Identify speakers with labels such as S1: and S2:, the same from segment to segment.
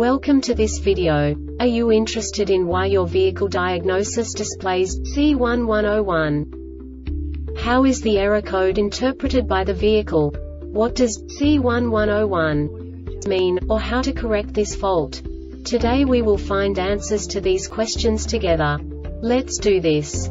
S1: Welcome to this video. Are you interested in why your vehicle diagnosis displays C1101? How is the error code interpreted by the vehicle? What does C1101 mean, or how to correct this fault? Today we will find answers to these questions together. Let's do this.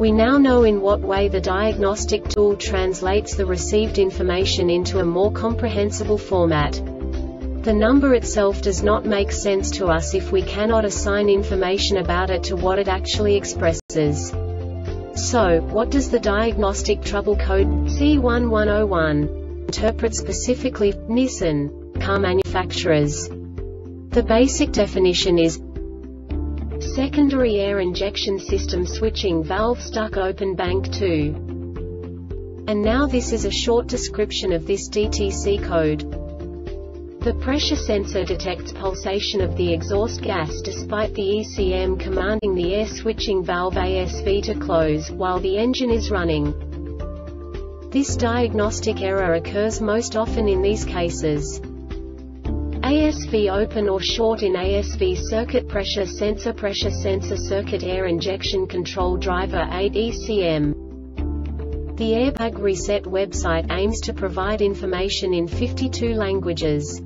S1: We now know in what way the diagnostic tool translates the received information into a more comprehensible format. The number itself does not make sense to us if we cannot assign information about it to what it actually expresses. So, what does the diagnostic trouble code C1101 interpret specifically Nissan car manufacturers? The basic definition is Secondary air injection system switching valve stuck open bank 2. And now this is a short description of this DTC code. The pressure sensor detects pulsation of the exhaust gas despite the ECM commanding the air switching valve ASV to close, while the engine is running. This diagnostic error occurs most often in these cases. ASV open or short in ASV circuit pressure sensor pressure sensor circuit air injection control driver AID ECM. The Airbag Reset website aims to provide information in 52 languages.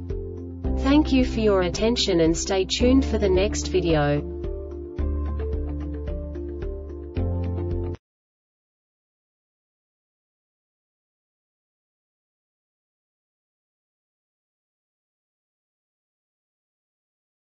S1: Thank you for your attention and stay tuned for the next video.